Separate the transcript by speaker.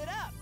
Speaker 1: It up!